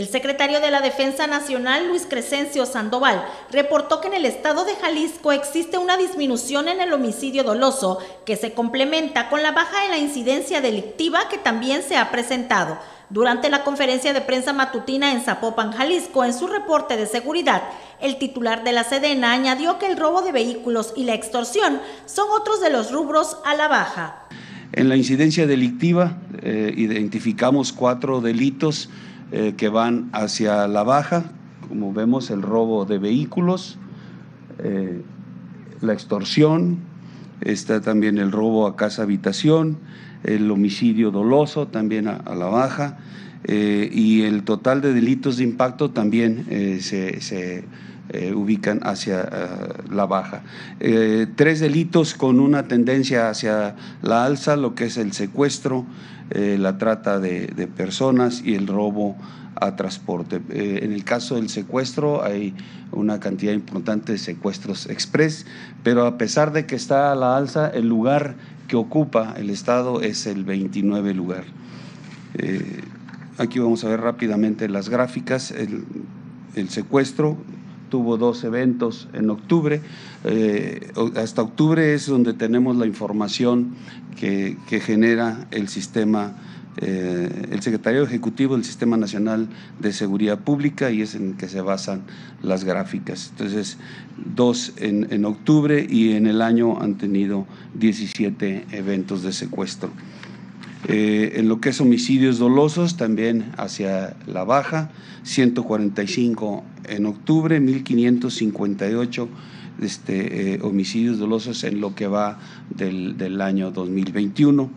El secretario de la Defensa Nacional, Luis Crescencio Sandoval, reportó que en el estado de Jalisco existe una disminución en el homicidio doloso que se complementa con la baja en la incidencia delictiva que también se ha presentado. Durante la conferencia de prensa matutina en Zapopan, Jalisco, en su reporte de seguridad, el titular de la Sedena añadió que el robo de vehículos y la extorsión son otros de los rubros a la baja. En la incidencia delictiva eh, identificamos cuatro delitos eh, que van hacia la baja, como vemos el robo de vehículos, eh, la extorsión, está también el robo a casa habitación, el homicidio doloso también a, la baja eh, y el total de delitos de impacto también se, ubican hacia la baja. tres delitos con una tendencia hacia la alza, lo que es el secuestro, eh, la trata de, personas y el robo a transporte. Eh, en el caso del secuestro hay una cantidad importante de secuestros express, pero a pesar de que está a la alza, el lugar que ocupa el Estado es el 29 lugar. Eh, aquí vamos a ver rápidamente las gráficas. El secuestro tuvo dos eventos en octubre. Eh, hasta octubre es donde tenemos la información que, genera el sistema, eh, el secretario ejecutivo del Sistema Nacional de Seguridad Pública y es en que se basan las gráficas. Entonces, dos en, en octubre y en el año han tenido 17 eventos de secuestro. Eh, en lo que es homicidios dolosos, también hacia la baja, 145 en octubre, 1558 este, eh, homicidios dolosos en lo que va del, del año 2021.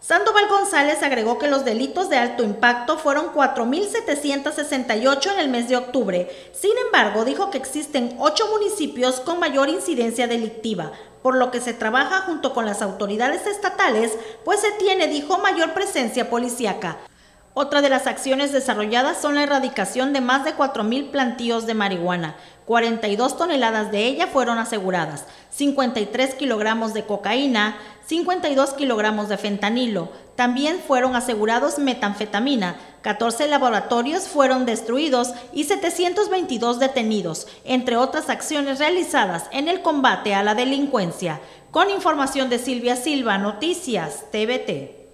Sandoval González agregó que los delitos de alto impacto fueron 4.768 en el mes de octubre. Sin embargo, dijo que existen ocho municipios con mayor incidencia delictiva, por lo que se trabaja junto con las autoridades estatales, pues se tiene, dijo, mayor presencia policíaca. Otra de las acciones desarrolladas son la erradicación de más de 4.000 plantíos de marihuana. 42 toneladas de ella fueron aseguradas, 53 kilogramos de cocaína, 52 kilogramos de fentanilo. También fueron asegurados metanfetamina, 14 laboratorios fueron destruidos y 722 detenidos, entre otras acciones realizadas en el combate a la delincuencia. Con información de Silvia Silva, Noticias TVT.